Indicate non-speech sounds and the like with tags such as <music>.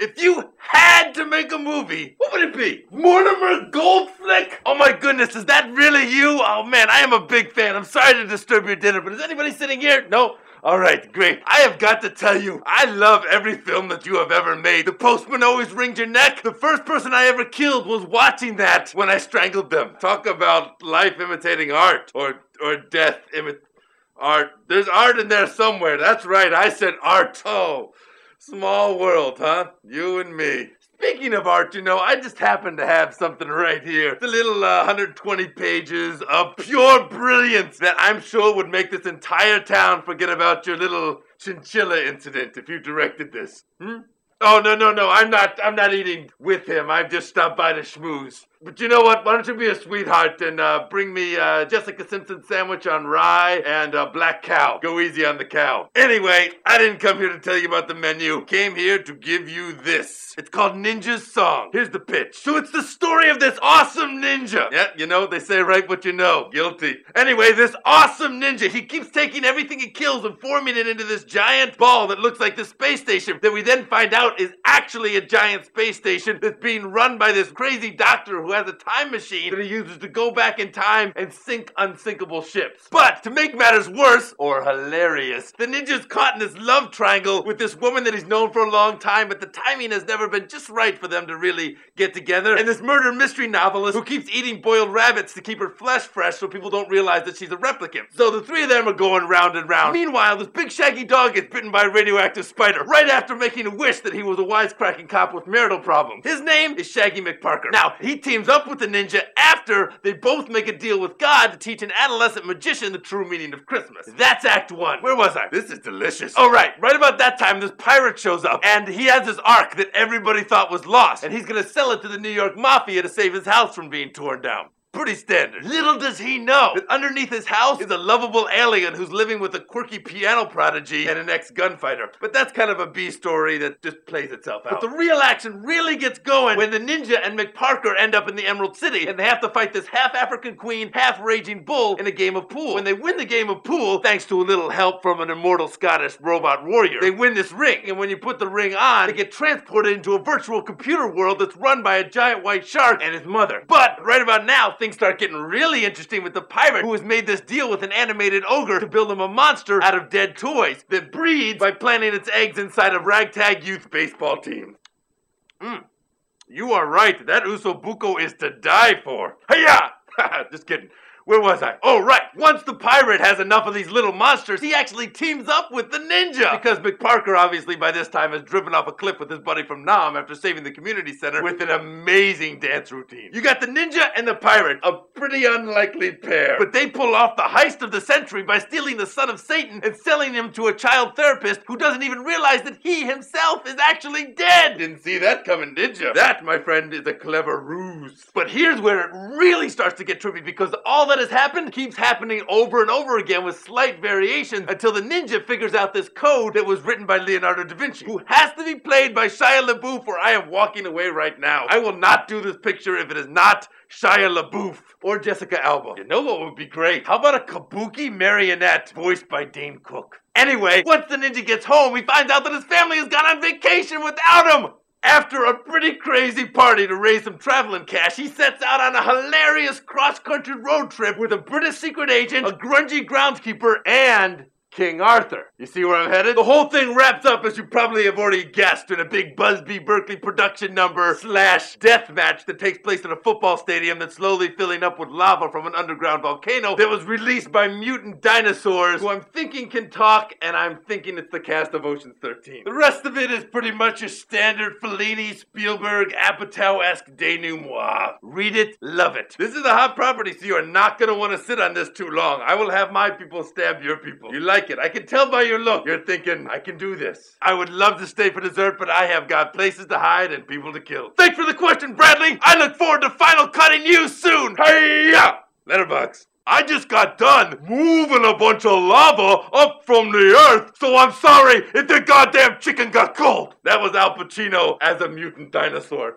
if you had to make a movie, what would it be? Mortimer Goldflick? Oh my goodness, is that really you? Oh man, I am a big fan. I'm sorry to disturb your dinner, but is anybody sitting here? No? All right, great. I have got to tell you, I love every film that you have ever made. The postman always rings your neck. The first person I ever killed was watching that when I strangled them. Talk about life imitating art or or death imit art. There's art in there somewhere. That's right. I said art. Oh, small world, huh? You and me. Speaking of art, you know, I just happen to have something right here. The little uh, 120 pages of pure brilliance that I'm sure would make this entire town forget about your little chinchilla incident if you directed this. Hmm? Oh no no no! I'm not. I'm not eating with him. I've just stopped by to schmooze. But you know what? Why don't you be a sweetheart and uh, bring me uh, Jessica Simpson sandwich on rye and uh, black cow. Go easy on the cow. Anyway, I didn't come here to tell you about the menu. Came here to give you this. It's called Ninja's Song. Here's the pitch. So it's the story of this awesome ninja. Yeah, you know they say write what you know. Guilty. Anyway, this awesome ninja. He keeps taking everything he kills and forming it into this giant ball that looks like the space station. That we then find out is actually a giant space station that's being run by this crazy doctor who has a time machine that he uses to go back in time and sink unsinkable ships. But to make matters worse, or hilarious, the ninja's caught in this love triangle with this woman that he's known for a long time, but the timing has never been just right for them to really get together. And this murder mystery novelist who keeps eating boiled rabbits to keep her flesh fresh so people don't realize that she's a replicant. So the three of them are going round and round. Meanwhile, this big shaggy dog gets bitten by a radioactive spider right after making a wish that he was a wisecracking cop with marital problems. His name is Shaggy McParker. Now, he teams up with the ninja after they both make a deal with God to teach an adolescent magician the true meaning of Christmas. That's Act 1. Where was I? This is delicious. Oh, right. Right about that time, this pirate shows up, and he has this ark that everybody thought was lost, and he's gonna sell it to the New York Mafia to save his house from being torn down. Pretty standard. Little does he know that underneath his house is a lovable alien who's living with a quirky piano prodigy and an ex gunfighter. But that's kind of a B story that just plays itself out. But the real action really gets going when the ninja and McParker end up in the Emerald City and they have to fight this half African queen, half raging bull in a game of pool. When they win the game of pool, thanks to a little help from an immortal Scottish robot warrior, they win this ring. And when you put the ring on, they get transported into a virtual computer world that's run by a giant white shark and his mother. But right about now, things start getting really interesting with the pirate who has made this deal with an animated ogre to build him a monster out of dead toys that breeds by planting its eggs inside of ragtag youth baseball teams. Hmm. You are right. That osso buco is to die for. Hiya! <laughs> Just kidding. Where was I? Oh, right. Once the pirate has enough of these little monsters, he actually teams up with the ninja. Because McParker, obviously, by this time, has driven off a cliff with his buddy from Nam after saving the community center with an amazing dance routine. You got the ninja and the pirate, a pretty unlikely pair. But they pull off the heist of the century by stealing the son of Satan and selling him to a child therapist who doesn't even realize that he himself is actually dead. Didn't see that coming, did you? That, my friend, is a clever ruse. But here's where it really starts to get trippy because all that has happened keeps happening over and over again with slight variations until the ninja figures out this code that was written by Leonardo da Vinci, who has to be played by Shia LaBeouf or I am walking away right now. I will not do this picture if it is not Shia LaBeouf or Jessica Alba. You know what would be great? How about a kabuki marionette voiced by Dane Cook? Anyway, once the ninja gets home, he finds out that his family has gone on vacation without him. After a pretty crazy party to raise some traveling cash, he sets out on a hilarious cross-country road trip with a British secret agent, a grungy groundskeeper, and King Arthur. You see where I'm headed? The whole thing wraps up, as you probably have already guessed, in a big Busby Berkeley production number slash death match that takes place in a football stadium that's slowly filling up with lava from an underground volcano that was released by mutant dinosaurs who I'm thinking can talk, and I'm thinking it's the cast of Ocean's 13. The rest of it is pretty much your standard Fellini, Spielberg, Apatow-esque denouement. Read it, love it. This is a hot property, so you are not gonna want to sit on this too long. I will have my people stab your people. You like it. I can tell by your look. You're thinking, I can do this. I would love to stay for dessert, but I have got places to hide and people to kill. Thanks for the question, Bradly. I look forward to final cutting you soon. Hey, Letterbox. I just got done moving a bunch of lava up from the earth, so I'm sorry if the goddamn chicken got cold. That was Al Pacino as a mutant dinosaur.